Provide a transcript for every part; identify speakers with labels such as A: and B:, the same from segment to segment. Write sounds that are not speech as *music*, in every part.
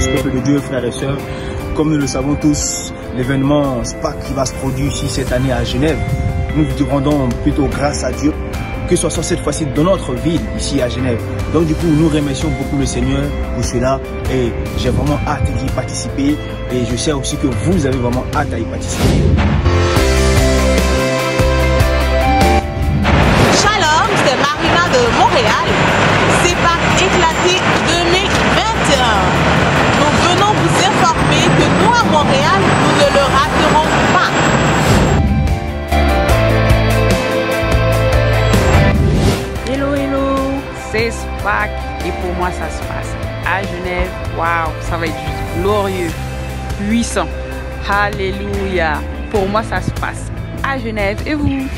A: peuple de Dieu, frères et sœurs. Comme nous le savons tous, l'événement SPAC qui va se produire ici cette année à Genève, nous rendons plutôt grâce à Dieu que ce soit cette fois-ci dans notre ville, ici à Genève. Donc du coup, nous remercions beaucoup le Seigneur pour cela et j'ai vraiment hâte d'y participer et je sais aussi que vous avez vraiment hâte à y participer.
B: Nous ne le raterons pas.
C: Hello, hello, c'est SPAC et pour moi ça se passe à Genève. Waouh, ça va être juste glorieux, puissant. Alléluia. Pour moi ça se passe à Genève et vous?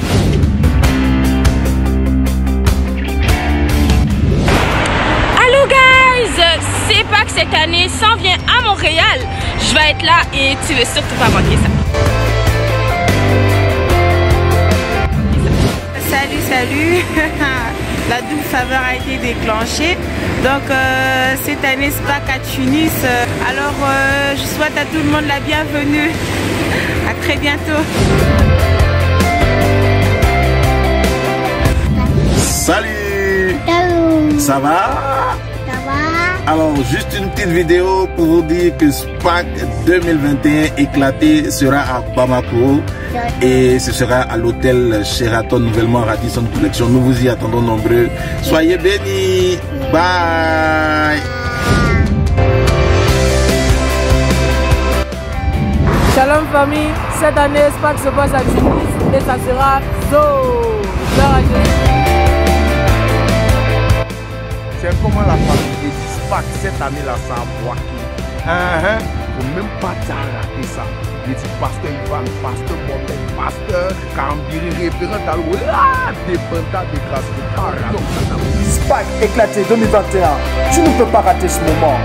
D: Année s'en vient à Montréal. Je vais être là et tu veux surtout pas manquer ça.
C: Salut, salut. *laughs* La double faveur a été déclenchée. Donc euh, cette année SPAC à Tunis. Alors euh, je souhaite à tout le monde la bienvenue. *laughs* À très bientôt.
E: Salut va
F: ça va?
E: Alors, juste une petite vidéo pour vous dire que SPAC 2021 éclaté sera à Bamako et ce sera à l'hôtel Sheraton nouvellement Radisson Collection. Nous vous y attendons nombreux. Soyez bénis. Bye.
G: Shalom famille, cette année SPAC se passe à Tunis et ça sera so.
H: SPAC cette année-là, ça a boité. Hein? Faut même pas t'arrêter ça. Petits pasteur Ivan, pasteur Mohamed, pasteur Kambiri, référent à l'Oula, des bandas de grâce de.
I: SPAC éclaté 2021. Tu ne peux pas rater ce moment.